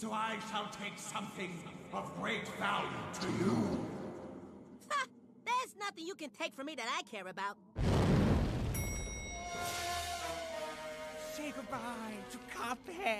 So I shall take something of great value to you. Ha! There's nothing you can take from me that I care about. Say goodbye to Cuphead.